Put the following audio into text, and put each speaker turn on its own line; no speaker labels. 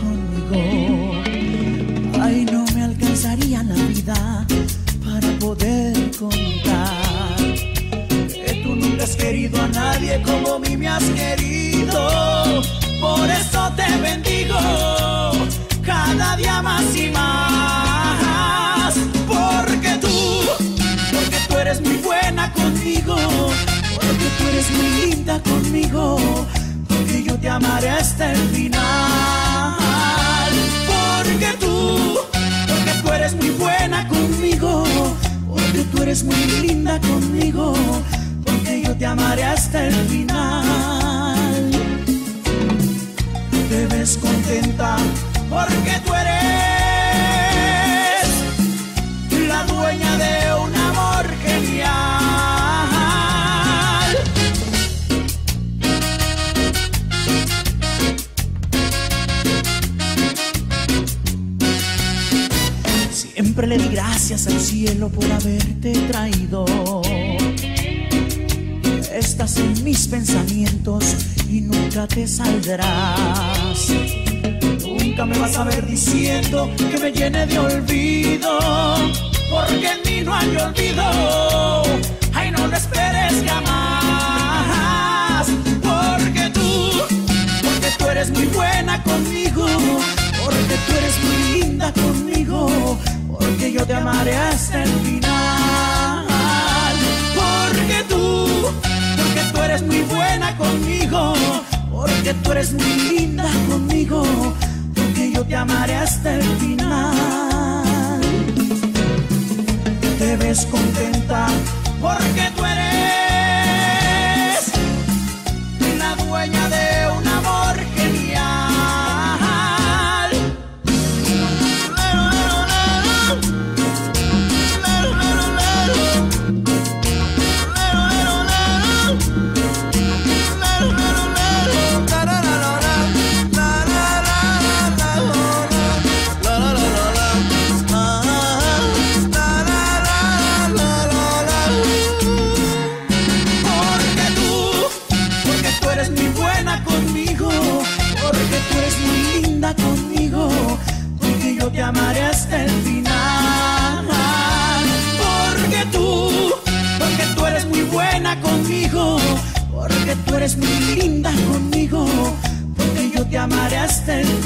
conmigo. Ay, no me alcanzaría la vida para poder contar que tú nunca has querido a nadie como a mí me has querido. Por eso te bendigo cada día más y más. Porque tú, porque tú eres muy buena conmigo, porque tú eres muy linda conmigo, porque yo te amaré hasta el final. Tú eres muy linda conmigo. Porque yo te amaré hasta el final. Te ves contenta porque tú Siempre le di gracias al cielo por haberte traído. Estás en mis pensamientos y nunca te saldrás. Nunca me vas a ver diciendo que me llene de olvido, te amaré hasta el final, porque tú, porque tú eres muy buena conmigo, porque tú eres muy linda conmigo porque yo te amaré hasta el final. Te ves contenta eres muy linda conmigo, porque yo te amaré hasta el.